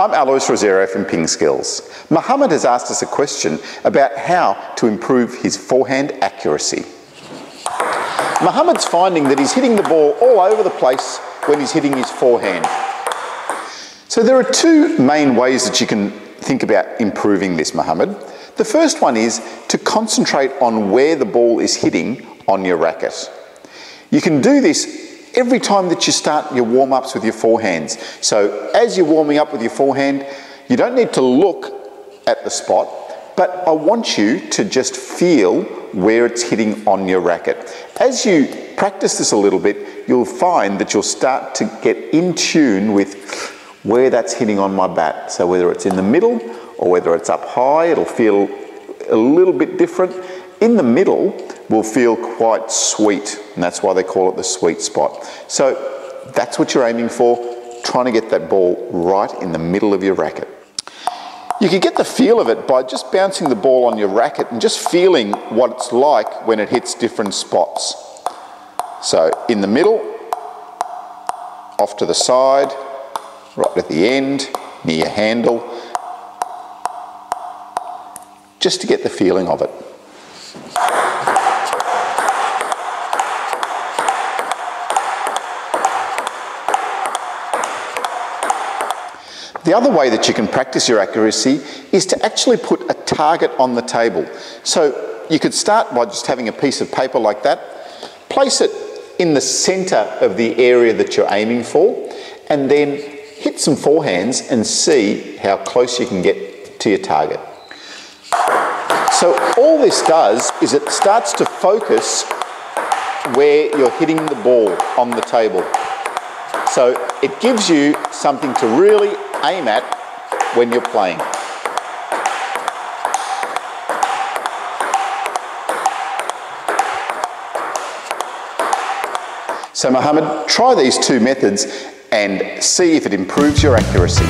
I'm Alois Rosario from PingSkills. Mohammed has asked us a question about how to improve his forehand accuracy. Mohammed's finding that he's hitting the ball all over the place when he's hitting his forehand. So there are two main ways that you can think about improving this, Mohammed. The first one is to concentrate on where the ball is hitting on your racket. You can do this every time that you start your warm-ups with your forehands. So as you're warming up with your forehand, you don't need to look at the spot, but I want you to just feel where it's hitting on your racket. As you practice this a little bit, you'll find that you'll start to get in tune with where that's hitting on my bat. So whether it's in the middle or whether it's up high, it'll feel a little bit different. In the middle will feel quite sweet, and that's why they call it the sweet spot. So that's what you're aiming for, trying to get that ball right in the middle of your racket. You can get the feel of it by just bouncing the ball on your racket and just feeling what it's like when it hits different spots. So in the middle, off to the side, right at the end, near your handle, just to get the feeling of it. The other way that you can practice your accuracy is to actually put a target on the table. So you could start by just having a piece of paper like that, place it in the centre of the area that you're aiming for, and then hit some forehands and see how close you can get to your target. So all this does is it starts to focus where you're hitting the ball on the table. So it gives you something to really aim at when you're playing. So Mohammed, try these two methods and see if it improves your accuracy.